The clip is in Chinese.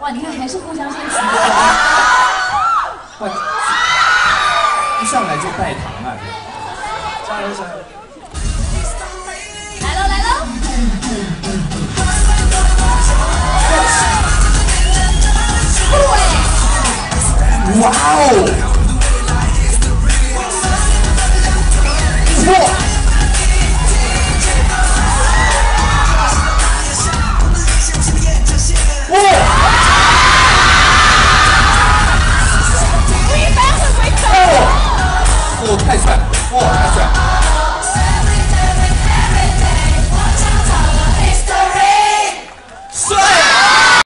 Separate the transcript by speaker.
Speaker 1: 哇，你看还是互相先起。
Speaker 2: 哇，一上来就拜堂啊！
Speaker 3: 加油加油！
Speaker 1: 来喽来喽！
Speaker 2: 哇哦！太帅了哇。